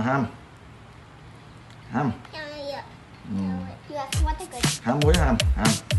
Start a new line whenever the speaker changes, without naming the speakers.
ham. Ham. Ừ. Ham muối ham ham.